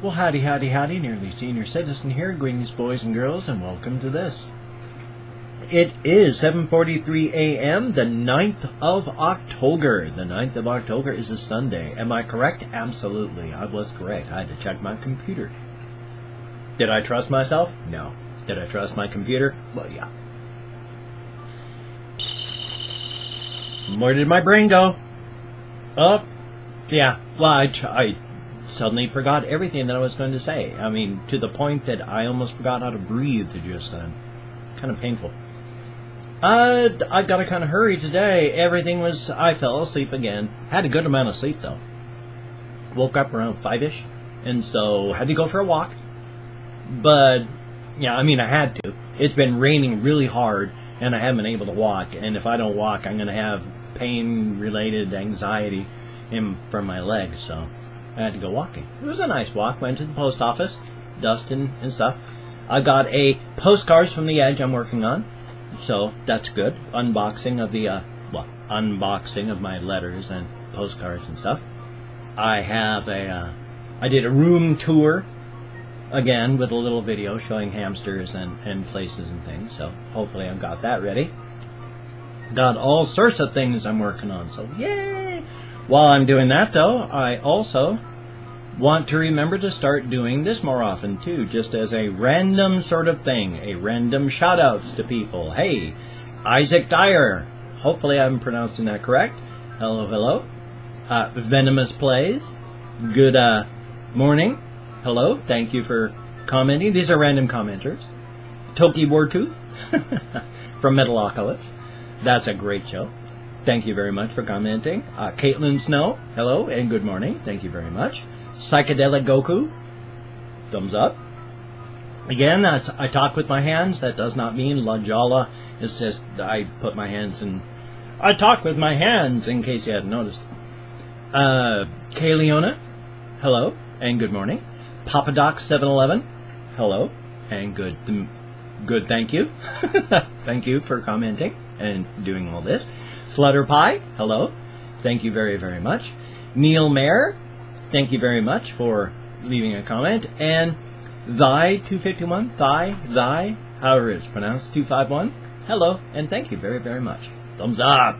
Well, howdy, howdy, howdy, nearly senior citizen here. Greetings, boys and girls, and welcome to this. It is 7.43 a.m., the 9th of October. The 9th of October is a Sunday. Am I correct? Absolutely. I was correct. I had to check my computer. Did I trust myself? No. Did I trust my computer? Well, yeah. Where did my brain go? Up. Yeah. Well, I, I suddenly forgot everything that I was going to say. I mean, to the point that I almost forgot how to breathe just then. Kind of painful. Uh, I got to kind of hurry today. Everything was, I fell asleep again. Had a good amount of sleep though. Woke up around five-ish, and so had to go for a walk. But, yeah, I mean, I had to. It's been raining really hard, and I haven't been able to walk. And if I don't walk, I'm going to have pain-related anxiety in from my legs. So I had to go walking. It was a nice walk. Went to the post office, dusting and stuff. I got a postcards from the Edge I'm working on, so that's good. Unboxing of the uh, well, unboxing of my letters and postcards and stuff. I have a, uh, I did a room tour again with a little video showing hamsters and, and places and things. So hopefully I've got that ready. Got all sorts of things I'm working on. So yay! While I'm doing that though, I also want to remember to start doing this more often too, just as a random sort of thing, a random shout outs to people. Hey, Isaac Dyer. Hopefully I'm pronouncing that correct. Hello, hello. Uh, Venomous Plays. Good uh, morning. Hello. Thank you for commenting. These are random commenters. Toki Wartooth from Metalocalypse. That's a great show. Thank you very much for commenting. Uh, Caitlin Snow. Hello and good morning. Thank you very much. Psychedelic Goku. Thumbs up. Again, that's I talk with my hands. That does not mean La Jala. It's just I put my hands in. I talk with my hands, in case you hadn't noticed. Uh, Kay Leona, hello and good morning. Papa Doc 711, hello and good, good. Thank you, thank you for commenting and doing all this. Flutter Pie, hello, thank you very very much. Neil Mayer, thank you very much for leaving a comment. And Thy 251, Thy, Thy, however it's pronounced, 251, hello, and thank you very, very much. Thumbs up!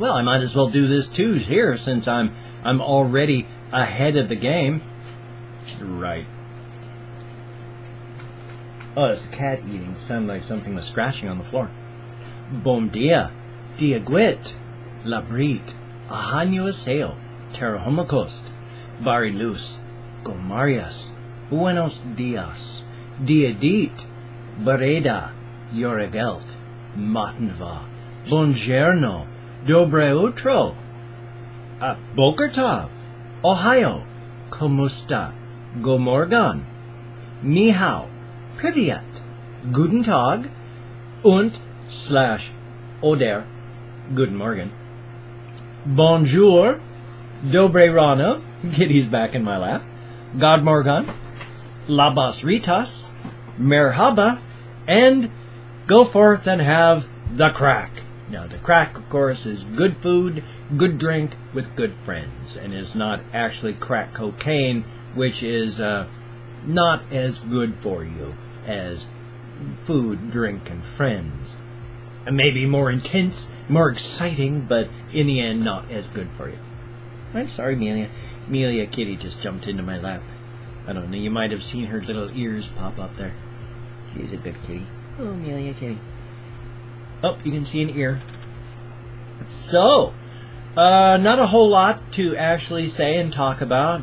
Well, I might as well do this too here since I'm I'm already ahead of the game. Right. Oh, it's a cat eating. It sounded like something was scratching on the floor. Bom dia, dia guit, labrit, ahanyo aseo, terahomikost, bari luz, gomarias, buenos dias, dia dit, bareda, yoregelt, matnva, bongiorno, dobre utro, uh, bokertov, Ohio, komusta, gomorgan, nihao, privyat, guten tag, und slash oder, guten morgen, bonjour, dobre rano, Kitty's back in my lap, God morgan, labas ritas, merhaba, and go forth and have the crack. Now, the crack, of course, is good food, good drink with good friends, and is not actually crack cocaine, which is uh, not as good for you as food, drink, and friends. Maybe more intense, more exciting, but in the end, not as good for you. I'm sorry, Amelia. Amelia Kitty just jumped into my lap. I don't know, you might have seen her little ears pop up there. She's a good kitty. Oh, Amelia Kitty. Oh, you can see an ear. So, uh, not a whole lot to actually say and talk about.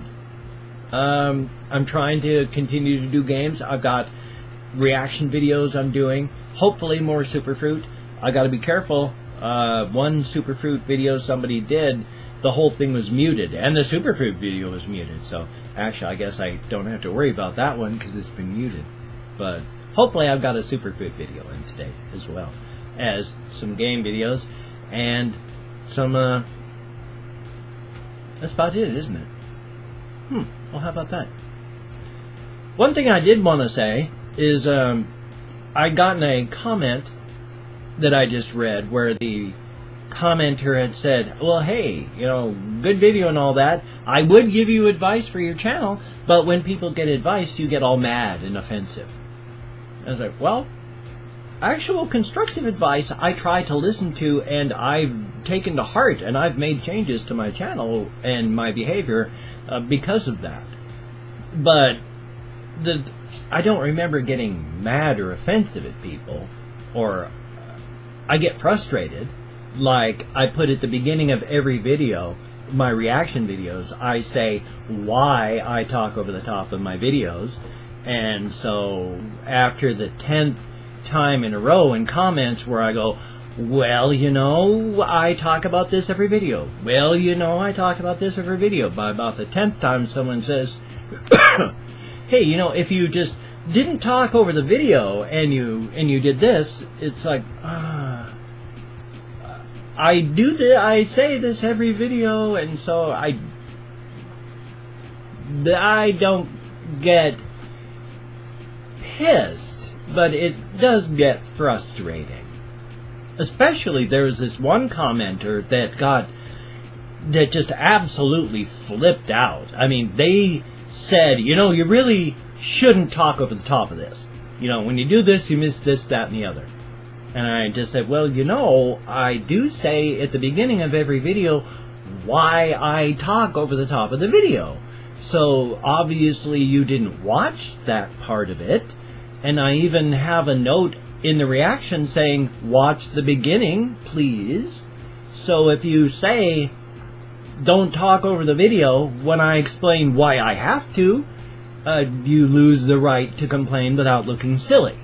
Um, I'm trying to continue to do games. I've got reaction videos I'm doing. Hopefully more Superfruit. I got to be careful. Uh, one Superfruit video somebody did, the whole thing was muted, and the Superfruit video was muted. So actually, I guess I don't have to worry about that one because it's been muted. But hopefully, I've got a Superfruit video in today as well as some game videos and some, uh, that's about it, isn't it? Hmm, well, how about that? One thing I did want to say is um, I gotten a comment that I just read where the commenter had said, "Well, hey, you know, good video and all that. I would give you advice for your channel, but when people get advice, you get all mad and offensive." I was like, "Well, actual constructive advice I try to listen to and I've taken to heart and I've made changes to my channel and my behavior uh, because of that. But the I don't remember getting mad or offensive at people or I get frustrated like I put at the beginning of every video my reaction videos I say why I talk over the top of my videos and so after the 10th time in a row in comments where I go, well, you know, I talk about this every video. Well, you know, I talk about this every video. By about the tenth time, someone says, "Hey, you know, if you just didn't talk over the video and you and you did this, it's like, ah, I do this, I say this every video, and so I, I don't get pissed but it does get frustrating. Especially there was this one commenter that got that just absolutely flipped out. I mean, they said, you know, you really shouldn't talk over the top of this. You know, when you do this, you miss this, that, and the other. And I just said, well, you know, I do say at the beginning of every video why I talk over the top of the video. So obviously you didn't watch that part of it. And I even have a note in the reaction saying, watch the beginning, please. So if you say, don't talk over the video when I explain why I have to, uh, you lose the right to complain without looking silly.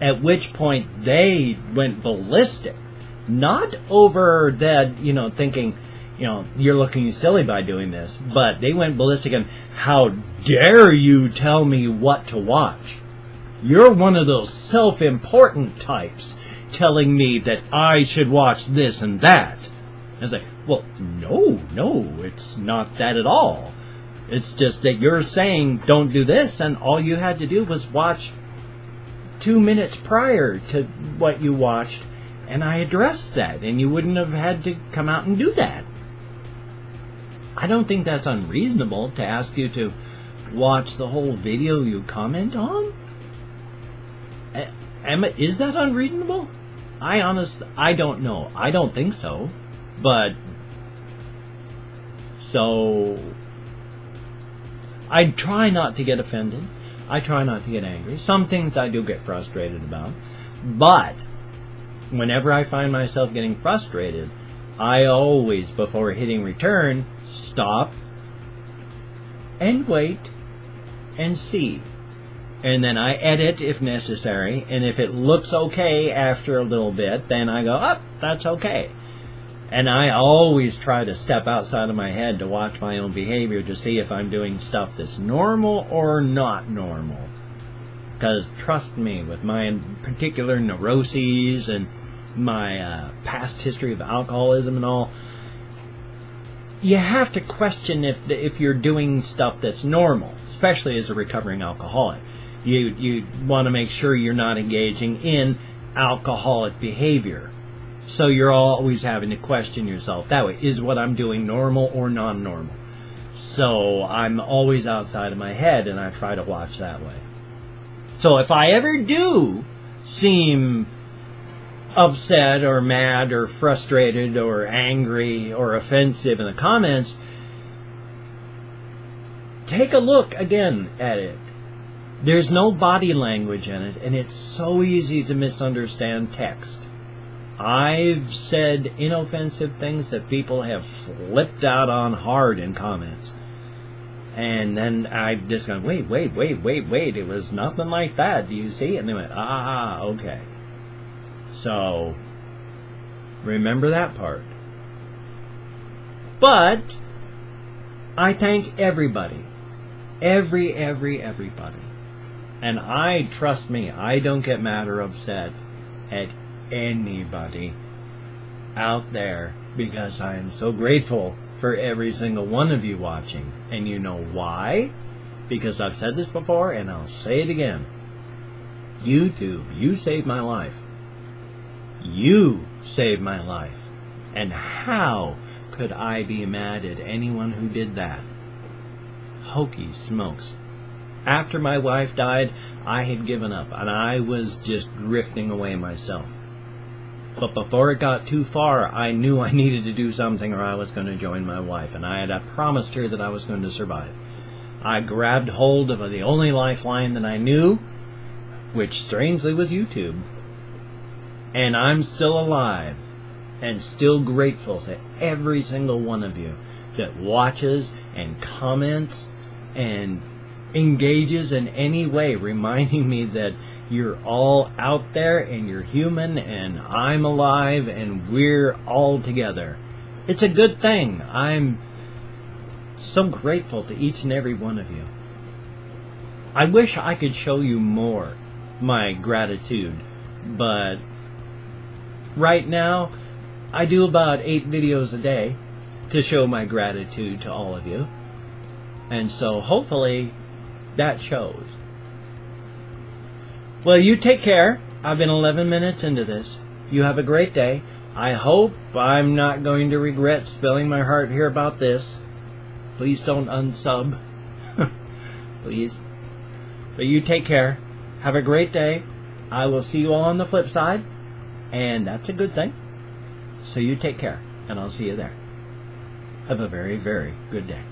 At which point they went ballistic. Not over that, you know, thinking, you know, you're looking silly by doing this, but they went ballistic and how dare you tell me what to watch? You're one of those self important types telling me that I should watch this and that. I was like, well, no, no, it's not that at all. It's just that you're saying don't do this, and all you had to do was watch two minutes prior to what you watched, and I addressed that, and you wouldn't have had to come out and do that. I don't think that's unreasonable to ask you to watch the whole video you comment on. Emma, is that unreasonable? I honest, I don't know. I don't think so, but so I try not to get offended. I try not to get angry. Some things I do get frustrated about, but whenever I find myself getting frustrated, I always, before hitting return, stop and wait and see and then I edit if necessary. And if it looks okay after a little bit, then I go, up, oh, that's okay. And I always try to step outside of my head to watch my own behavior to see if I'm doing stuff that's normal or not normal. Because trust me, with my particular neuroses and my uh, past history of alcoholism and all, you have to question if if you're doing stuff that's normal, especially as a recovering alcoholic you you want to make sure you're not engaging in alcoholic behavior. So you're always having to question yourself that way. Is what I'm doing normal or non-normal? So I'm always outside of my head and I try to watch that way. So if I ever do seem upset or mad or frustrated or angry or offensive in the comments, take a look again at it there's no body language in it, and it's so easy to misunderstand text. I've said inoffensive things that people have flipped out on hard in comments. And then I've just go, wait, wait, wait, wait, wait. It was nothing like that. Do you see? And they went, ah, okay. So, remember that part. But, I thank everybody. Every, every, everybody and I, trust me, I don't get mad or upset at anybody out there because I am so grateful for every single one of you watching. And you know why? Because I've said this before and I'll say it again. YouTube, you saved my life. You saved my life. And how could I be mad at anyone who did that? Hokey smokes. After my wife died, I had given up and I was just drifting away myself. But before it got too far, I knew I needed to do something or I was going to join my wife, and I had promised her that I was going to survive. I grabbed hold of the only lifeline that I knew, which strangely was YouTube. And I'm still alive and still grateful to every single one of you that watches and comments and engages in any way, reminding me that you're all out there and you're human and I'm alive and we're all together. It's a good thing. I'm so grateful to each and every one of you. I wish I could show you more my gratitude, but right now I do about eight videos a day to show my gratitude to all of you. And so hopefully that shows. Well, you take care. I've been 11 minutes into this. You have a great day. I hope I'm not going to regret spilling my heart here about this. Please don't unsub. Please. But you take care. Have a great day. I will see you all on the flip side. And that's a good thing. So you take care. And I'll see you there. Have a very, very good day.